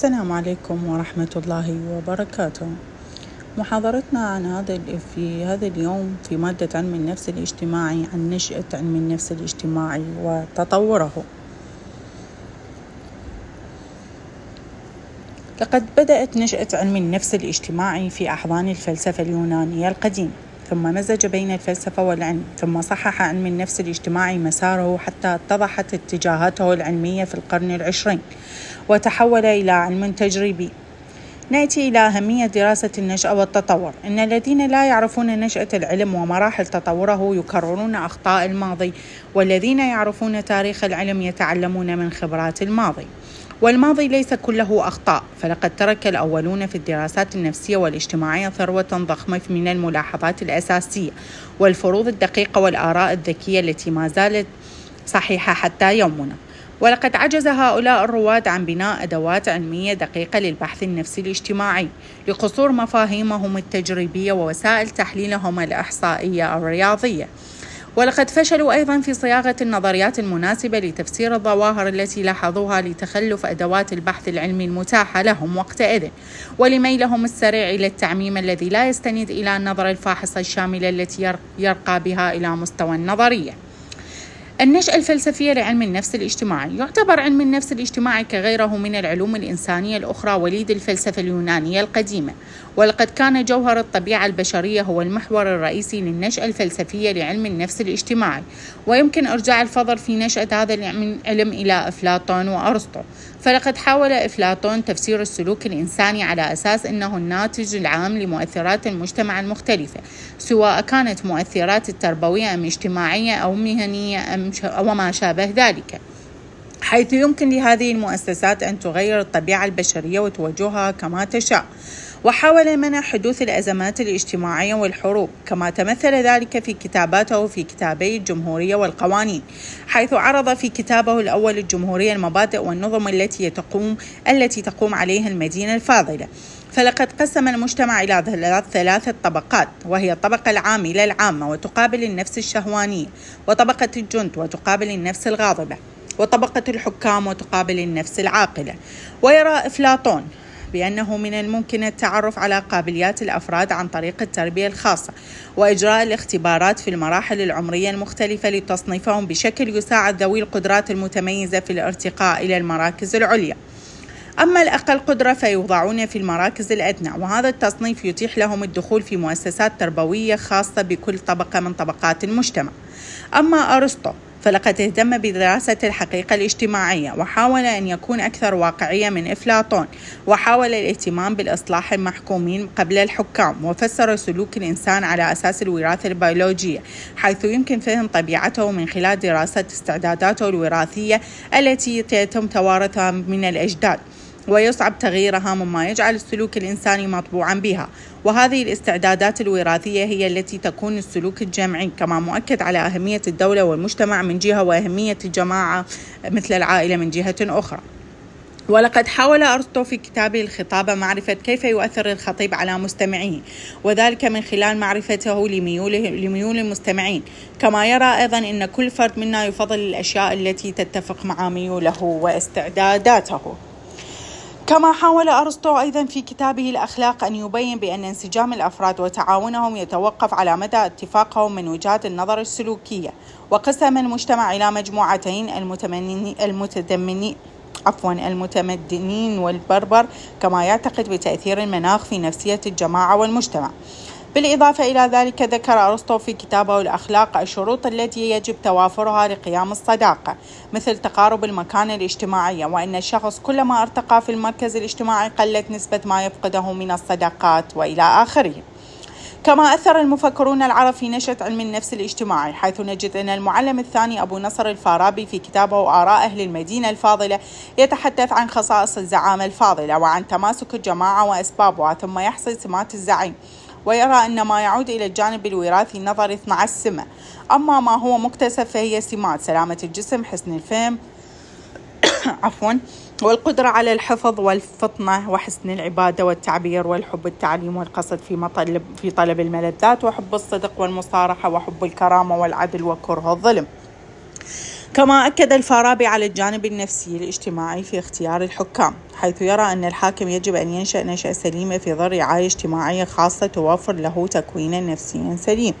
السلام عليكم ورحمة الله وبركاته. محاضرتنا عن هذا في هذا اليوم في مادة علم النفس الاجتماعي عن نشأة علم النفس الاجتماعي وتطوره. لقد بدأت نشأة علم النفس الاجتماعي في أحضان الفلسفة اليونانية القديمة. ثم مزج بين الفلسفة والعلم ثم صحح علم النفس الاجتماعي مساره حتى اتضحت اتجاهاته العلمية في القرن العشرين وتحول إلى علم تجريبي. نأتي إلى أهمية دراسة النشأة والتطور. إن الذين لا يعرفون نشأة العلم ومراحل تطوره يكررون أخطاء الماضي والذين يعرفون تاريخ العلم يتعلمون من خبرات الماضي. والماضي ليس كله أخطاء. فلقد ترك الأولون في الدراسات النفسية والاجتماعية ثروة ضخمة من الملاحظات الأساسية والفروض الدقيقة والآراء الذكية التي ما زالت صحيحة حتى يومنا. ولقد عجز هؤلاء الرواد عن بناء أدوات علمية دقيقة للبحث النفسي الاجتماعي لقصور مفاهيمهم التجريبية ووسائل تحليلهم الإحصائية أو الرياضية. ولقد فشلوا أيضا في صياغة النظريات المناسبة لتفسير الظواهر التي لاحظوها لتخلف أدوات البحث العلمي المتاحة لهم وقتئذ. ولميلهم السريع إلى التعميم الذي لا يستند إلى النظرة الفاحصة الشاملة التي يرقى بها إلى مستوى النظرية. النشأة الفلسفية لعلم النفس الاجتماعي. يعتبر علم النفس الاجتماعي كغيره من العلوم الإنسانية الأخرى وليد الفلسفة اليونانية القديمة. ولقد كان جوهر الطبيعة البشرية هو المحور الرئيسي للنشأة الفلسفية لعلم النفس الاجتماعي. ويمكن إرجاع الفضل في نشأة هذا العلم إلى أفلاطون وأرسطو. فلقد حاول أفلاطون تفسير السلوك الإنساني على أساس أنه الناتج العام لمؤثرات المجتمع المختلفة سواء كانت مؤثرات التربوية أم اجتماعية أو مهنية أم وما شابه ذلك. حيث يمكن لهذه المؤسسات أن تغير الطبيعة البشرية وتوجهها كما تشاء. وحاول منع حدوث الأزمات الاجتماعية والحروب كما تمثل ذلك في كتاباته في كتابي الجمهورية والقوانين حيث عرض في كتابه الأول الجمهورية المبادئ والنظم التي تقوم التي تقوم عليها المدينة الفاضلة. فلقد قسم المجتمع إلى ثلاثة طبقات وهي الطبقة العاملة العامة وتقابل النفس الشهوانية وطبقة الجند وتقابل النفس الغاضبة وطبقة الحكام وتقابل النفس العاقلة. ويرى أفلاطون بأنه من الممكن التعرف على قابليات الأفراد عن طريق التربية الخاصة وإجراء الاختبارات في المراحل العمرية المختلفة لتصنيفهم بشكل يساعد ذوي القدرات المتميزة في الارتقاء إلى المراكز العليا. أما الأقل قدرة فيوضعون في المراكز الأدنى وهذا التصنيف يتيح لهم الدخول في مؤسسات تربوية خاصة بكل طبقة من طبقات المجتمع. أما أرسطو فلقد اهتم بدراسة الحقيقة الاجتماعية وحاول أن يكون أكثر واقعية من أفلاطون وحاول الاهتمام بالإصلاح المحكومين قبل الحكام وفسر سلوك الإنسان على أساس الوراثة البيولوجية حيث يمكن فهم طبيعته من خلال دراسة استعداداته الوراثية التي يتم توارثها من الأجداد. ويصعب تغييرها مما يجعل السلوك الإنساني مطبوعا بها. وهذه الاستعدادات الوراثية هي التي تكون السلوك الجمعي كما مؤكد على أهمية الدولة والمجتمع من جهة وأهمية الجماعة مثل العائلة من جهة أخرى. ولقد حاول أرسطو في كتابه الخطابة معرفة كيف يؤثر الخطيب على مستمعيه وذلك من خلال معرفته لميول لميول المستمعين. كما يرى أيضا أن كل فرد منا يفضل الأشياء التي تتفق مع ميوله واستعداداته. كما حاول أرسطو أيضا في كتابه الأخلاق أن يبين بأن انسجام الأفراد وتعاونهم يتوقف على مدى اتفاقهم من وجهات النظر السلوكية وقسم المجتمع إلى مجموعتين المتدمنين عفوا المتمدنين والبربر كما يعتقد بتأثير المناخ في نفسية الجماعة والمجتمع. بالإضافة إلى ذلك ذكر أرسطو في كتابه الأخلاق الشروط التي يجب توافرها لقيام الصداقة مثل تقارب المكانة الاجتماعية وأن الشخص كلما ارتقى في المركز الاجتماعي قلت نسبة ما يفقده من الصداقات وإلى آخره. كما أثر المفكرون العرب في نشأة علم النفس الاجتماعي حيث نجد أن المعلم الثاني أبو نصر الفارابي في كتابه آراء أهل المدينة الفاضلة يتحدث عن خصائص الزعامة الفاضلة وعن تماسك الجماعة وأسبابها ثم يحصي سمات الزعيم. ويرى أن ما يعود إلى الجانب الوراثي نظر 12 سمة. أما ما هو مكتسب فهي سمات سلامة الجسم حسن الفهم عفوا والقدرة على الحفظ والفطنة وحسن العبادة والتعبير والحب التعليم والقصد في مطلب في طلب الملذات وحب الصدق والمصارحة وحب الكرامة والعدل وكره الظلم. كما أكد الفارابي على الجانب النفسي الاجتماعي في اختيار الحكام حيث يرى أن الحاكم يجب أن ينشأ نشأة سليمة في ظل رعاية اجتماعية خاصة توفر له تكوينا نفسيا سليم.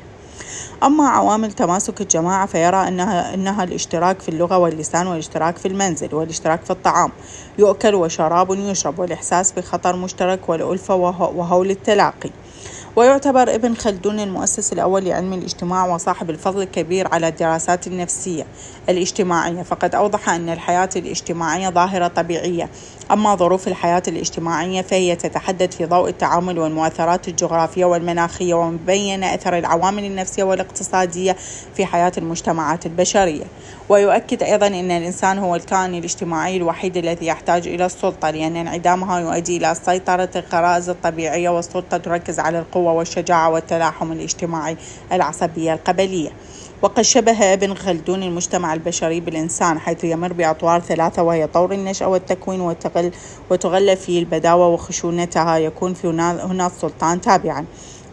أما عوامل تماسك الجماعة فيرى أنها, أنها الاشتراك في اللغة واللسان والاشتراك في المنزل والاشتراك في الطعام. يؤكل وشراب يشرب والإحساس بخطر مشترك والألفة وهول التلاقي. ويعتبر ابن خلدون المؤسس الأول لعلم الاجتماع وصاحب الفضل الكبير على الدراسات النفسية الاجتماعية. فقد أوضح أن الحياة الاجتماعية ظاهرة طبيعية. أما ظروف الحياة الاجتماعية فهي تتحدد في ضوء التعامل والمؤثرات الجغرافية والمناخية ومبين أثر العوامل النفسية والاقتصادية في حياة المجتمعات البشرية. ويؤكد أيضا أن الإنسان هو الكائن الاجتماعي الوحيد الذي يحتاج إلى السلطة لأن انعدامها يؤدي إلى سيطرة الغرائز الطبيعية والسلطة تركز على القوة والشجاعة والتلاحم الاجتماعي العصبية القبلية. وقد شبه ابن خلدون المجتمع البشري بالإنسان حيث يمر بأطوار ثلاثة وهي طور النشأة والتكوين وتغل فيه البداوة وخشونتها يكون في هنا السلطان تابعا.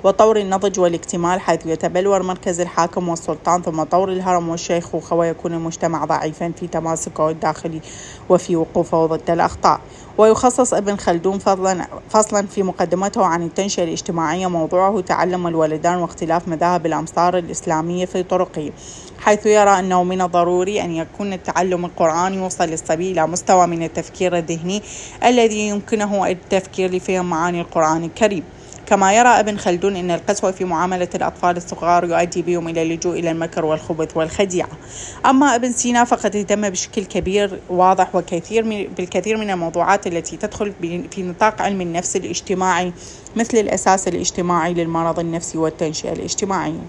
وطور النضج والاكتمال حيث يتبلور مركز الحاكم والسلطان ثم طور الهرم والشيخوخة ويكون المجتمع ضعيفا في تماسكه الداخلي وفي وقوفه ضد الأخطاء. ويخصص ابن خلدون فضلا فصلا في مقدمته عن التنشئة الاجتماعية موضوعه تعلم الولدان واختلاف مذاهب الأمصار الإسلامية في طرقه حيث يرى أنه من الضروري أن يكون التعلم القرآني يوصل للصبي إلى مستوى من التفكير الذهني الذي يمكنه التفكير لفهم معاني القرآن الكريم. كما يرى ابن خلدون أن القسوة في معاملة الأطفال الصغار يؤدي بهم إلى اللجوء إلى المكر والخبث والخديعة. أما ابن سينا فقد اهتم بشكل كبير واضح وكثير من بالكثير من الموضوعات التي تدخل في نطاق علم النفس الاجتماعي مثل الأساس الاجتماعي للمرض النفسي والتنشئة الاجتماعية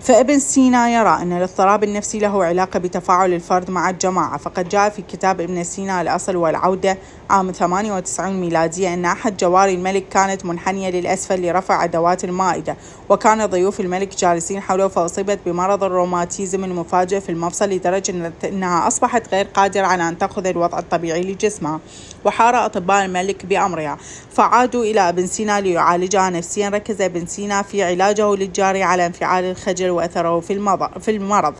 فابن سينا يرى أن الاضطراب النفسي له علاقة بتفاعل الفرد مع الجماعة. فقد جاء في كتاب ابن سينا الأصل والعودة عام 98 ميلادية أن أحد جواري الملك كانت منحنية للأسفل لرفع أدوات المائدة وكان ضيوف الملك جالسين حوله فأصيبت بمرض الروماتيزم المفاجئ في المفصل لدرجة أنها أصبحت غير قادرة على أن تأخذ الوضع الطبيعي لجسمها وحار أطباء الملك بأمرها. فعادوا إلى ابن سينا ليعالجها نفسيا ركز ابن سينا في علاجه للجاري على انفعال الخجل وأثره في المرض.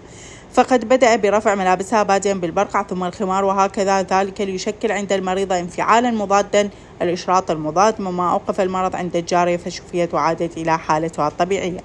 فقد بدأ برفع ملابسها بادئا بالبرقع ثم الخمار وهكذا ذلك ليشكل عند المريضة انفعالا مضادا. الإشراط المضاد مما أوقف المرض عند الجارية فشفيت وعادت إلى حالتها الطبيعية.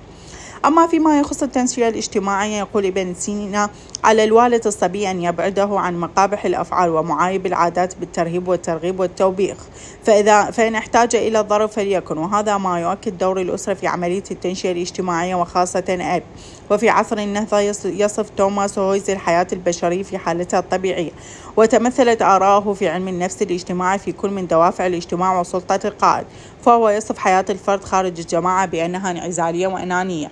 أما فيما يخص التنسيق الاجتماعي يقول ابن سينا على الوالد الصبي أن يبعده عن مقابح الأفعال ومعايب العادات بالترهيب والترغيب والتوبيخ. فإذا فإن احتاج إلى الضرب فليكن وهذا ما يؤكد دور الأسرة في عملية التنشئة الاجتماعية وخاصة أب. وفي عصر النهضة يصف توماس هويز الحياة البشرية في حالتها الطبيعية. وتمثلت آراءه في علم النفس الاجتماعي في كل من دوافع الاجتماع وسلطة القائد. فهو يصف حياة الفرد خارج الجماعة بأنها انعزالية وأنانية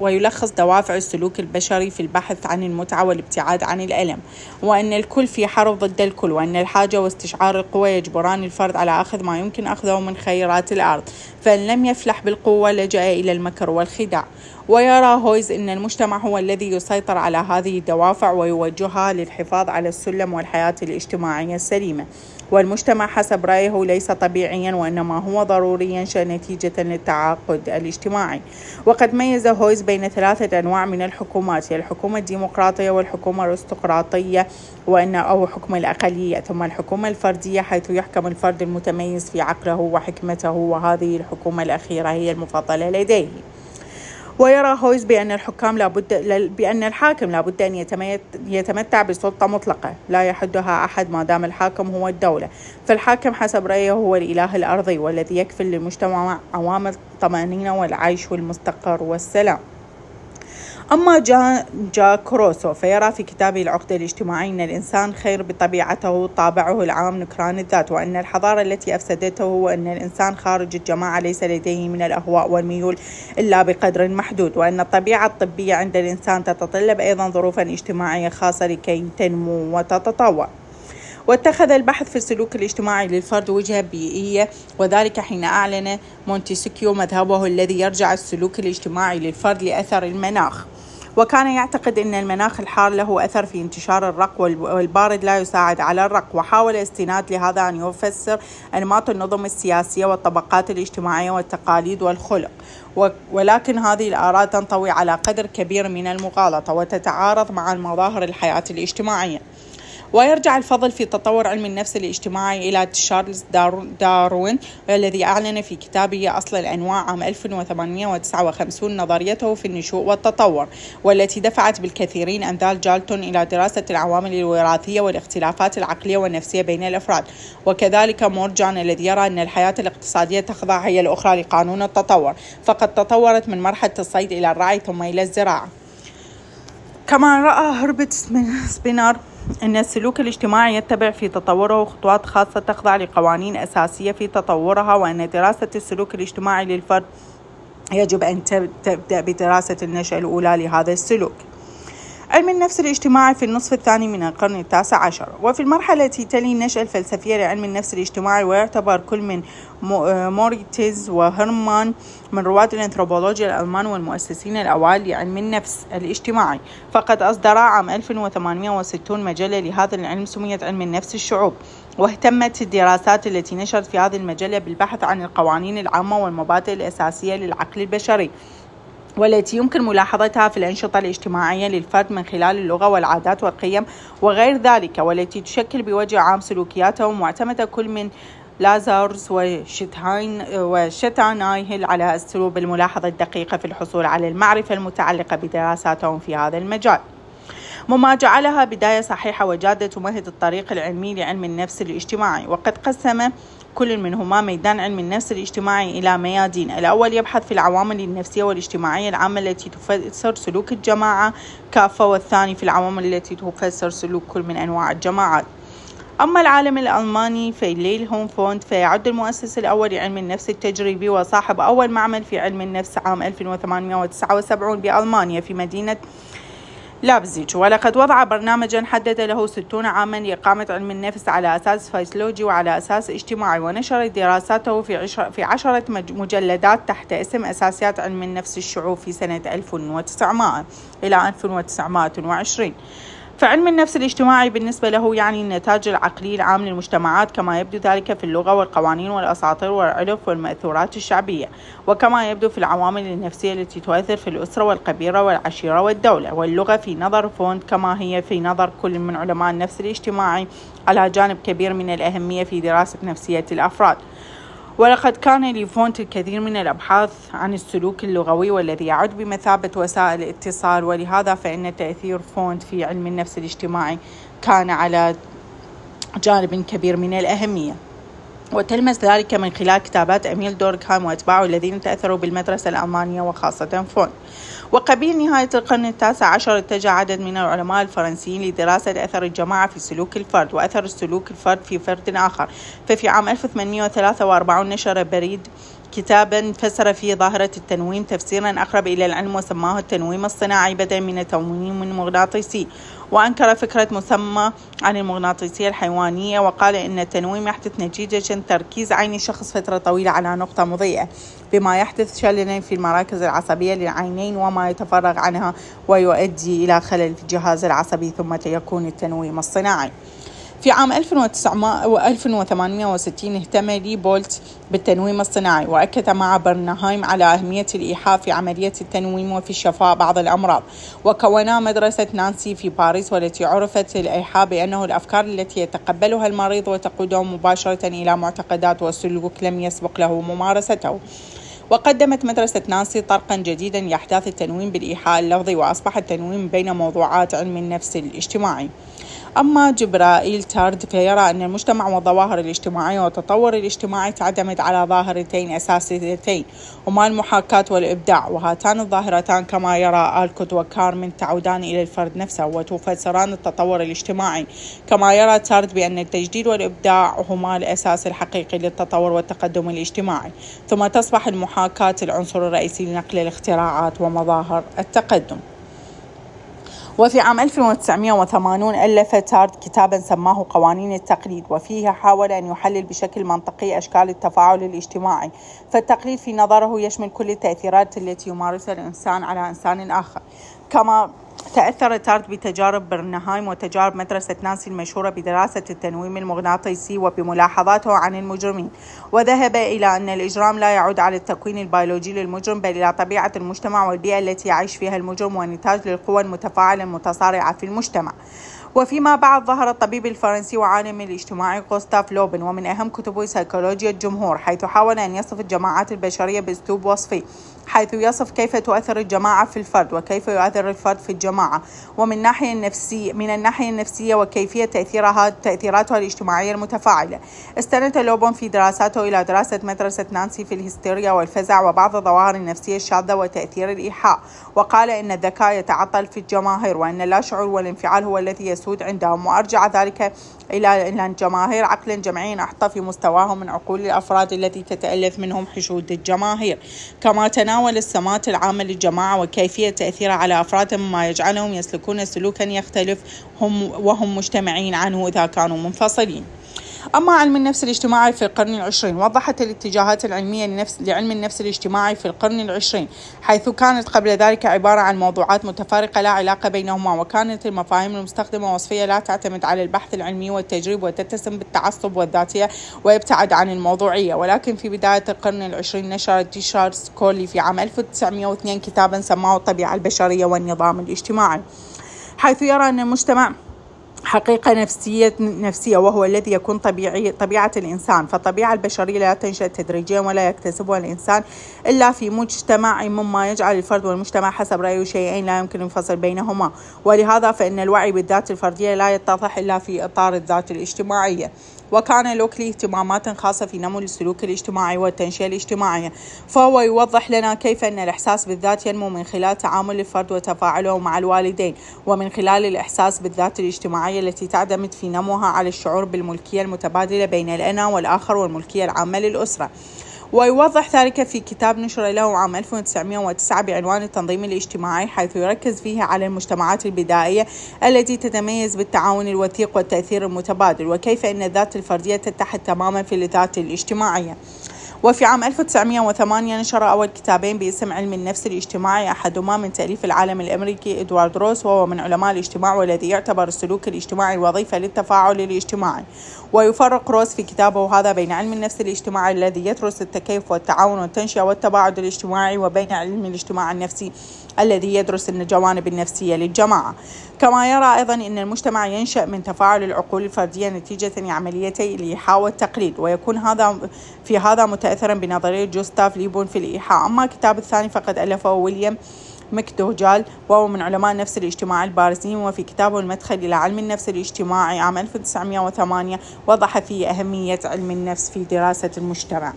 ويلخص دوافع السلوك البشري في البحث عن المتعة والابتعاد عن الألم وأن الكل في حرب ضد الكل وأن الحاجة واستشعار القوة يجبران الفرد على أخذ ما يمكن أخذه من خيرات الأرض. فإن لم يفلح بالقوة لجأ إلى المكر والخداع. ويرى هويز أن المجتمع هو الذي يسيطر على هذه الدوافع ويوجهها للحفاظ على السلم والحياة الاجتماعية السليمة. والمجتمع حسب رأيه ليس طبيعيا وإنما هو ضروري ينشأ نتيجة للتعاقد الاجتماعي. وقد ميز هويز بين ثلاثة أنواع من الحكومات هي الحكومة الديمقراطية والحكومة الأرستقراطية وأن أو حكم الأقلية ثم الحكومة الفردية حيث يحكم الفرد المتميز في عقله وحكمته وهذه الحكومة الأخيرة هي المفضلة لديه. ويرى هويز بأن الحكام لابد بأن الحاكم لابد أن يتمتع بسلطة مطلقة لا يحدها أحد ما دام الحاكم هو الدولة. فالحاكم حسب رأيه هو الإله الأرضي والذي يكفل للمجتمع عوامل الطمأنينة والعيش والمستقر والسلام. أما جا, جا كروسو فيرى في كتابه العقدة الاجتماعية أن الإنسان خير بطبيعته طابعه العام نكران الذات وأن الحضارة التي أفسدته هو أن الإنسان خارج الجماعة ليس لديه من الأهواء والميول إلا بقدر محدود وأن الطبيعة الطبية عند الإنسان تتطلب أيضا ظروفا اجتماعية خاصة لكي تنمو وتتطور. واتخذ البحث في السلوك الاجتماعي للفرد وجهة بيئية وذلك حين أعلن مونتيسكيو مذهبه الذي يرجع السلوك الاجتماعي للفرد لأثر المناخ. وكان يعتقد أن المناخ الحار له أثر في انتشار الرق والبارد لا يساعد على الرق. وحاول استناد لهذا أن يفسر أنماط النظم السياسية والطبقات الاجتماعية والتقاليد والخلق. ولكن هذه الآراء تنطوي على قدر كبير من المغالطة وتتعارض مع مظاهر الحياة الاجتماعية. ويرجع الفضل في تطور علم النفس الاجتماعي إلى تشارلز داروين الذي أعلن في كتابه أصل الأنواع عام 1859 نظريته في النشوء والتطور والتي دفعت بالكثيرين أمثال جالتون إلى دراسة العوامل الوراثية والاختلافات العقلية والنفسية بين الأفراد. وكذلك مورجان الذي يرى أن الحياة الاقتصادية تخضع هي الأخرى لقانون التطور. فقد تطورت من مرحلة الصيد إلى الرعي ثم إلى الزراعة. كما رأى هربرت سبنسر أن السلوك الاجتماعي يتبع في تطوره خطوات خاصة تخضع لقوانين أساسية في تطورها وأن دراسة السلوك الاجتماعي للفرد يجب أن تبدأ بدراسة النشأة الأولى لهذا السلوك. علم النفس الاجتماعي في النصف الثاني من القرن التاسع عشر. وفي المرحلة التي تلي النشأة الفلسفية لعلم النفس الاجتماعي ويعتبر كل من موريتز وهرمان من رواد الانثروبولوجيا الألمان والمؤسسين الأوائل لعلم النفس الاجتماعي. فقد أصدرا عام 1860 مجلة لهذا العلم سميت علم النفس الشعوب واهتمت الدراسات التي نشرت في هذه المجلة بالبحث عن القوانين العامة والمبادئ الأساسية للعقل البشري. والتي يمكن ملاحظتها في الأنشطة الاجتماعية للفرد من خلال اللغة والعادات والقيم وغير ذلك والتي تشكل بوجه عام سلوكياتهم معتمدة كل من لازارز وشتاين وشتانايهل على أسلوب الملاحظة الدقيقة في الحصول على المعرفة المتعلقة بدراساتهم في هذا المجال. مما جعلها بداية صحيحة وجادة تمهد الطريق العلمي لعلم النفس الاجتماعي وقد قسم كل منهما ميدان علم النفس الاجتماعي إلى ميادين. الأول يبحث في العوامل النفسية والاجتماعية العامة التي تفسر سلوك الجماعة كافة والثاني في العوامل التي تفسر سلوك كل من أنواع الجماعات. أما العالم الألماني فيلهلم فوند فيعد المؤسس الأول لعلم النفس التجريبي وصاحب أول معمل في علم النفس عام 1879 بألمانيا في مدينة لايبزيج ولقد وضع برنامجا حدد له 60 عاما لإقامة علم النفس على أساس فيسيولوجي وعلى أساس اجتماعي ونشر دراساته في عشر في عشرة مجلدات تحت اسم أساسيات علم النفس الشعوب في سنة 1900 إلى 1920 فعلم النفس الاجتماعي بالنسبة له يعني النتاج العقلي العام للمجتمعات كما يبدو ذلك في اللغة والقوانين والأساطير والعرف والمأثورات الشعبية وكما يبدو في العوامل النفسية التي تؤثر في الأسرة والقبيلة والعشيرة والدولة. واللغة في نظر فوند كما هي في نظر كل من علماء النفس الاجتماعي على جانب كبير من الأهمية في دراسة نفسية الأفراد. ولقد كان لفونت الكثير من الأبحاث عن السلوك اللغوي والذي يعد بمثابة وسائل الاتصال ولهذا فإن تأثير فونت في علم النفس الاجتماعي كان على جانب كبير من الأهمية. وتلمس ذلك من خلال كتابات أميل دوركهايم وأتباعه الذين تأثروا بالمدرسة الألمانية وخاصة فونت وقبيل نهاية القرن التاسع عشر اتجه عدد من العلماء الفرنسيين لدراسة أثر الجماعة في سلوك الفرد وأثر السلوك الفرد في فرد آخر. ففي عام 1843 نشر بريد كتابا فسر فيه ظاهرة التنويم تفسيرا أقرب إلى العلم وسماه التنويم الصناعي بدلا من التنويم المغناطيسي وأنكر فكرة مسمى عن المغناطيسية الحيوانية وقال إن التنويم يحدث نتيجة تركيز عين الشخص فترة طويلة على نقطة مضيئة بما يحدث شلل في المراكز العصبية للعينين وما يتفرغ عنها ويؤدي إلى خلل في الجهاز العصبي ثم يكون التنويم الصناعي. في عام 1860 اهتم لي بولت بالتنويم الصناعي وأكد مع برنهايم على أهمية الإيحاء في عملية التنويم وفي شفاء بعض الأمراض. وكونا مدرسة نانسي في باريس والتي عرفت الإيحاء بأنه الأفكار التي يتقبلها المريض وتقوده مباشرة إلى معتقدات وسلوك لم يسبق له ممارسته. وقدمت مدرسة نانسي طرقا جديدا لأحداث التنويم بالإيحاء اللفظي وأصبح التنويم بين موضوعات علم النفس الاجتماعي. أما جبرائيل تارد فيرى أن المجتمع والظواهر الاجتماعية والتطور الاجتماعي تعتمد على ظاهرتين أساسيتين هما المحاكاة والإبداع. وهاتان الظاهرتان كما يرى آلكوت وكارمن تعودان إلى الفرد نفسه وتفسران التطور الاجتماعي. كما يرى تارد بأن التجديد والإبداع هما الأساس الحقيقي للتطور والتقدم الاجتماعي. ثم تصبح المحاكاة العنصر الرئيسي لنقل الاختراعات ومظاهر التقدم. وفي عام 1980 ألف تارد كتابا سماه قوانين التقليد وفيه حاول أن يحلل بشكل منطقي أشكال التفاعل الاجتماعي. فالتقليد في نظره يشمل كل التأثيرات التي يمارسها الإنسان على إنسان آخر. كما تأثر تارد بتجارب برنهايم وتجارب مدرسة نانسي المشهورة بدراسة التنويم المغناطيسي وبملاحظاته عن المجرمين. وذهب إلى أن الإجرام لا يعود على التكوين البيولوجي للمجرم بل إلى طبيعة المجتمع والبيئة التي يعيش فيها المجرم ونتاج للقوى المتفاعلة المتصارعة في المجتمع. وفيما بعد ظهر الطبيب الفرنسي وعالم الاجتماعي غوستاف لوبون ومن أهم كتبه سيكولوجيا الجمهور حيث حاول أن يصف الجماعات البشرية بأسلوب وصفي حيث يصف كيف تؤثر الجماعة في الفرد وكيف يؤثر الفرد في الجماعة. ومن ناحية النفسية من الناحية النفسية وكيفية تأثيرها تأثيراتها الاجتماعية المتفاعلة. استند لوبون في دراساته إلى دراسة مدرسة نانسي في الهستيريا والفزع وبعض الظواهر النفسية الشاذة وتأثير الإيحاء. وقال إن الذكاء يتعطل في الجماهير وأن اللاشعور والانفعال هو الذي يسود عندهم وأرجع ذلك إلى أن الجماهير عقلا جمعيا أحطى في مستواهم من عقول الأفراد التي تتألف منهم حشود الجماهير. كما تناول السمات العامة للجماعة وكيفية تأثيرها على أفرادهم مما يجعلهم يسلكون سلوكا يختلف هم وهم مجتمعين عنه إذا كانوا منفصلين. أما علم النفس الاجتماعي في القرن العشرين وضحت الاتجاهات العلمية لنفس لعلم النفس الاجتماعي في القرن العشرين حيث كانت قبل ذلك عبارة عن موضوعات متفارقة لا علاقة بينهما وكانت المفاهيم المستخدمة وصفية لا تعتمد على البحث العلمي والتجريب وتتسم بالتعصب والذاتية ويبتعد عن الموضوعية. ولكن في بداية القرن العشرين نشر تيشارد كولي في عام 1902 كتابا سماه الطبيعة البشرية والنظام الاجتماعي حيث يرى أن المجتمع حقيقة نفسية نفسية وهو الذي يكون طبيعي طبيعة الإنسان. فالطبيعة البشرية لا تنشأ تدريجيا ولا يكتسبها الإنسان إلا في مجتمع مما يجعل الفرد والمجتمع حسب رأيه شيئين لا يمكن الفصل بينهما. ولهذا فإن الوعي بالذات الفردية لا يتضح إلا في إطار الذات الاجتماعية. وكان لوكلي اهتمامات خاصة في نمو السلوك الاجتماعي والتنشئة الاجتماعية. فهو يوضح لنا كيف أن الإحساس بالذات ينمو من خلال تعامل الفرد وتفاعله مع الوالدين ومن خلال الإحساس بالذات الاجتماعية التي تعتمد في نموها على الشعور بالملكية المتبادلة بين الأنا والآخر والملكية العامة للأسرة. ويوضح ذلك في كتاب نشر له عام 1909 بعنوان التنظيم الاجتماعي حيث يركز فيه على المجتمعات البدائية التي تتميز بالتعاون الوثيق والتأثير المتبادل وكيف أن الذات الفردية تتحد تماما في الذات الاجتماعية. وفي عام 1908 نشر أول كتابين باسم علم النفس الاجتماعي أحدهما من تأليف العالم الأمريكي إدوارد روس وهو من علماء الاجتماع والذي يعتبر السلوك الاجتماعي الوظيفة للتفاعل الاجتماعي. ويفرق روس في كتابه هذا بين علم النفس الاجتماعي الذي يدرس التكيف والتعاون والتنشئة والتباعد الاجتماعي وبين علم الاجتماع النفسي. الذي يدرس الجوانب النفسية للجماعة. كما يرى أيضا أن المجتمع ينشأ من تفاعل العقول الفردية نتيجة لعمليتي الإيحاء والتقليد ويكون هذا في هذا متأثرا بنظرية جوستاف ليبون في الإيحاء. أما الكتاب الثاني فقد ألفه ويليام مكدوجال وهو من علماء النفس الاجتماعي البارزين وفي كتابه المدخل إلى علم النفس الاجتماعي عام 1908 وضح فيه أهمية علم النفس في دراسة المجتمع.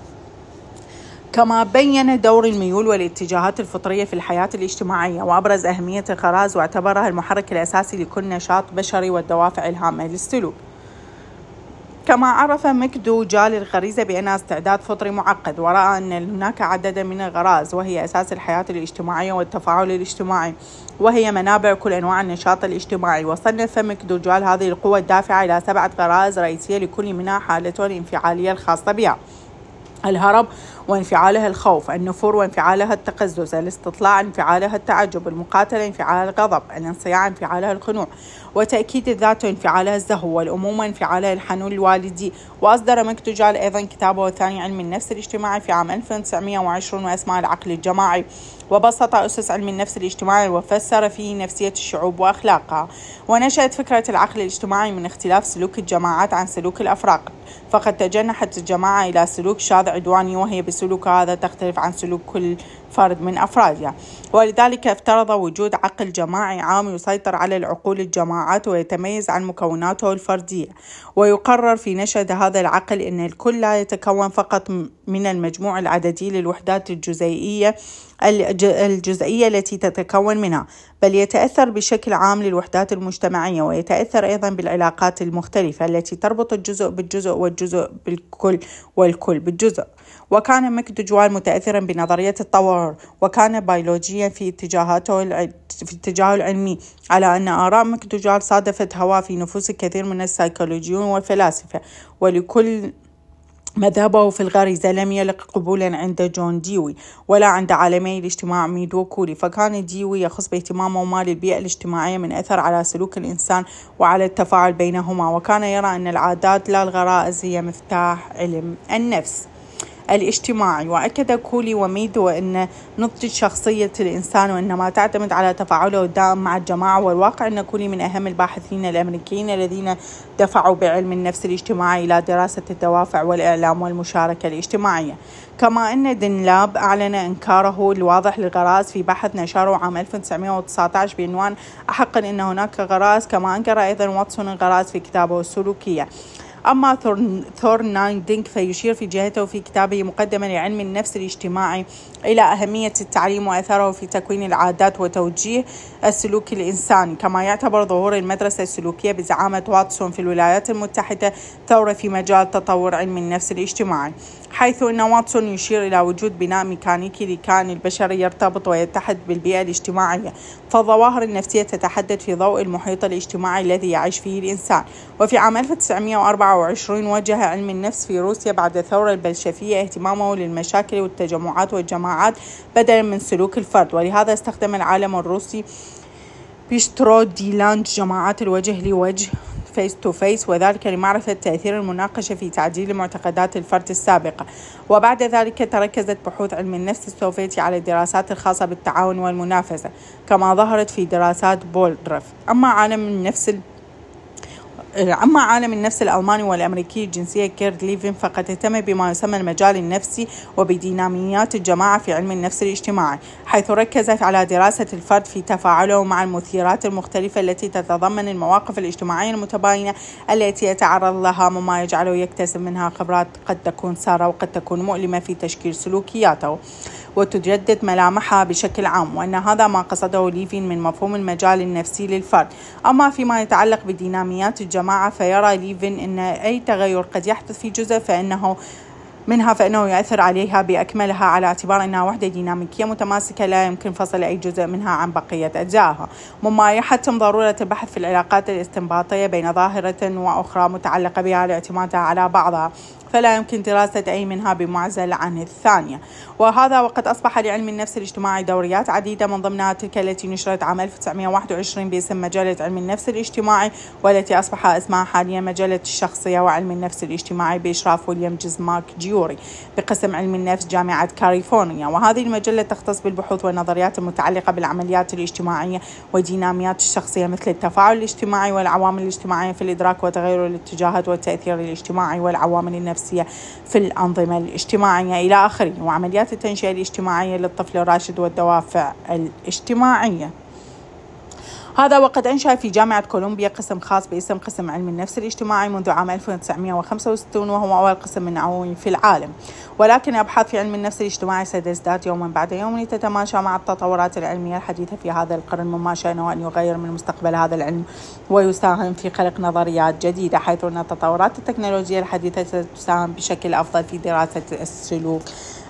كما بين دور الميول والاتجاهات الفطرية في الحياة الاجتماعية وأبرز أهمية الغراز واعتبرها المحرك الأساسي لكل نشاط بشري والدوافع الهامة للسلوك. كما عرف مكدو جال الغريزة بأنها استعداد فطري معقد ورأى أن هناك عددا من الغرائز وهي أساس الحياة الاجتماعية والتفاعل الاجتماعي وهي منابع كل أنواع النشاط الاجتماعي. وصنف مكدو جال هذه القوة الدافعة إلى سبعة غرائز رئيسية لكل منها حالته الانفعالية الخاصة بها. الهرب وانفعالها الخوف النفور وانفعالها التقزز الاستطلاع انفعالها التعجب المقاتلة انفعالها الغضب الانصياع انفعالها الخنوع وتأكيد الذات وانفعالها الزهو والأمومة انفعالها الحنون الوالدي. وأصدر مكتوجال أيضا كتابه الثاني علم النفس الاجتماعي في عام 1920 وأسماء العقل الجماعي. وبسط أسس علم النفس الاجتماعي وفسر فيه نفسية الشعوب وأخلاقها. ونشأت فكرة العقل الاجتماعي من اختلاف سلوك الجماعات عن سلوك الأفراد. فقد تجنحت الجماعة إلى سلوك شاذ عدواني وهي بسلوك هذا تختلف عن سلوك كل فرد من أفرادها. ولذلك افترض وجود عقل جماعي عام يسيطر على العقول الجماعات ويتميز عن مكوناته الفردية ويقرر في نشأة هذا العقل أن الكل لا يتكون فقط من المجموع العددي للوحدات الجزيئية الجزئية التي تتكون منها بل يتأثر بشكل عام للوحدات المجتمعية ويتأثر أيضا بالعلاقات المختلفة التي تربط الجزء بالجزء والجزء بالكل والكل بالجزء. وكان مكدوجال متأثرا بنظرية التطور وكان بيولوجيا في اتجاهاته في اتجاهه العلمي على أن آراء مكدوجال صادفت هوا في نفوس الكثير من السيكولوجيون والفلاسفة. ولكل مذهبه في الغريزة لم يلق قبولا عند جون ديوي ولا عند عالمي الاجتماع ميد وكولي فكان ديوي يخص باهتمامه ما للبيئة الاجتماعية من أثر على سلوك الإنسان وعلى التفاعل بينهما. وكان يرى أن العادات لا الغرائز هي مفتاح علم النفس. الاجتماعي. وأكد كولي وميدو أن نضج شخصية الإنسان وإنما تعتمد على تفاعله الدائم مع الجماعة. والواقع أن كولي من أهم الباحثين الأمريكيين الذين دفعوا بعلم النفس الاجتماعي إلى دراسة الدوافع والإعلام والمشاركة الاجتماعية. كما أن دنلاب أعلن إنكاره الواضح للغرائز في بحث نشره عام 1919 بعنوان أحقا أن هناك غرائز كما أنكر أيضا واتسون الغرائز في كتابه السلوكية. أما ثورندايك فيشير في جهته في كتابه مقدمة لعلم النفس الاجتماعي إلى أهمية التعليم وأثره في تكوين العادات وتوجيه السلوك الإنساني. كما يعتبر ظهور المدرسة السلوكية بزعامة واتسون في الولايات المتحدة ثورة في مجال تطور علم النفس الاجتماعي حيث أن واتسون يشير إلى وجود بناء ميكانيكي للكائن البشري يرتبط ويتحد بالبيئة الاجتماعية فالظواهر النفسية تتحدد في ضوء المحيط الاجتماعي الذي يعيش فيه الإنسان. وفي عام 1924 وجه علم النفس في روسيا بعد الثورة البلشفية اهتمامه للمشاكل والتجمعات والجماعات بدلا من سلوك الفرد. ولهذا استخدم العالم الروسي بيشترو ديلانج جماعات الوجه لوجه face to face وذلك لمعرفة تأثير المناقشة في تعديل معتقدات الفرد السابقة وبعد ذلك تركزت بحوث علم النفس السوفيتي على الدراسات الخاصة بالتعاون والمنافسة كما ظهرت في دراسات بولدرف أما عالم النفس أما عالم النفس الألماني والأمريكي الجنسية كيرد ليفين فقد اهتم بما يسمى المجال النفسي وبديناميات الجماعة في علم النفس الاجتماعي حيث ركزت على دراسة الفرد في تفاعله مع المثيرات المختلفة التي تتضمن المواقف الاجتماعية المتباينة التي يتعرض لها مما يجعله يكتسب منها خبرات قد تكون سارة وقد تكون مؤلمة في تشكيل سلوكياته. وتجدد ملامحها بشكل عام وأن هذا ما قصده ليفين من مفهوم المجال النفسي للفرد. أما فيما يتعلق بديناميات الجماعة فيرى ليفين أن أي تغير قد يحدث في جزء فإنه منها فإنه يؤثر عليها بأكملها على اعتبار أنها وحدة ديناميكية متماسكة لا يمكن فصل أي جزء منها عن بقية أجزائها. مما يحتم ضرورة البحث في العلاقات الاستنباطية بين ظاهرة وأخرى متعلقة بها لاعتمادها على بعضها فلا يمكن دراسة أي منها بمعزل عن الثانية. وهذا وقد أصبح لعلم النفس الاجتماعي دوريات عديدة من ضمنها تلك التي نشرت عام 1921 باسم مجلة علم النفس الاجتماعي والتي أصبح اسمها حاليا مجلة الشخصية وعلم النفس الاجتماعي بإشراف ويليام جزماك جيوري بقسم علم النفس جامعة كاليفورنيا. وهذه المجلة تختص بالبحوث والنظريات المتعلقة بالعمليات الاجتماعية وديناميات الشخصية مثل التفاعل الاجتماعي والعوامل الاجتماعية في الإدراك وتغير الاتجاهات والتأثير الاجتماعي والعوامل النفسية في الأنظمة الاجتماعية. إلى آخره وعمليات التنشئة الاجتماعية للطفل الراشد والدوافع الاجتماعية. هذا وقد أنشأ في جامعة كولومبيا قسم خاص باسم قسم علم النفس الاجتماعي منذ عام 1965 وهو أول قسم من نوعه في العالم. ولكن أبحاث في علم النفس الاجتماعي ستزداد يوما بعد يوم لتتماشى مع التطورات العلمية الحديثة في هذا القرن مما شأنه أن يغير من مستقبل هذا العلم ويساهم في خلق نظريات جديدة حيث أن التطورات التكنولوجية الحديثة ستساهم بشكل أفضل في دراسة السلوك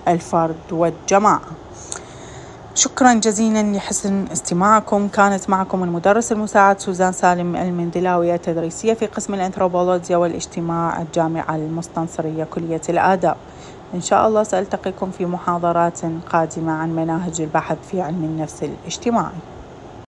الفرد والجماعة. شكرا جزيلا لحسن استماعكم. كانت معكم المدرس المساعد سوزان سالم المندلاوية التدريسية في قسم الأنثروبولوجيا والاجتماع الجامعة المستنصرية كلية الآداب. إن شاء الله سألتقيكم في محاضرات قادمة عن مناهج البحث في علم النفس الاجتماعي.